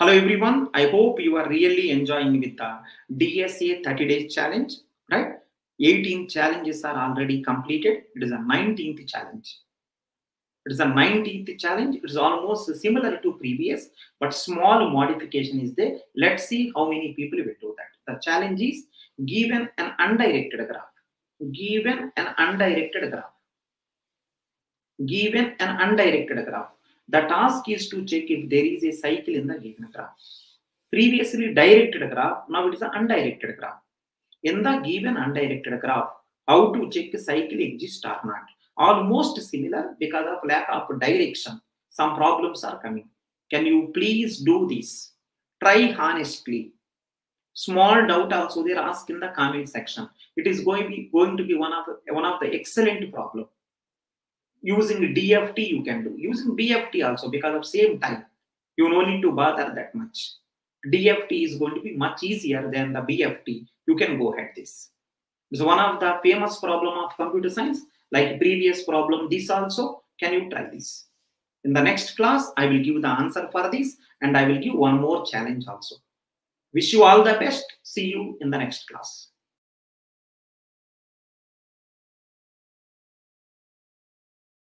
Hello everyone. I hope you are really enjoying with the DSA 30 days challenge, right? 18 challenges are already completed. It is a 19th challenge. It is a 19th challenge. It is almost similar to previous, but small modification is there. Let's see how many people will do that. The challenge is given an undirected graph. Given an undirected graph. Given an undirected graph. The task is to check if there is a cycle in the given graph. Previously directed graph, now it is an undirected graph. In the given undirected graph, how to check cycle exists or not. Almost similar because of lack of direction. Some problems are coming. Can you please do this? Try honestly. Small doubt also there ask in the comment section. It is going to be going to be one of one of the excellent problem using DFT you can do. Using BFT also because of same time. You no need to bother that much. DFT is going to be much easier than the BFT. You can go ahead this. This is one of the famous problem of computer science. Like previous problem, this also. Can you try this? In the next class, I will give the answer for this and I will give one more challenge also. Wish you all the best. See you in the next class.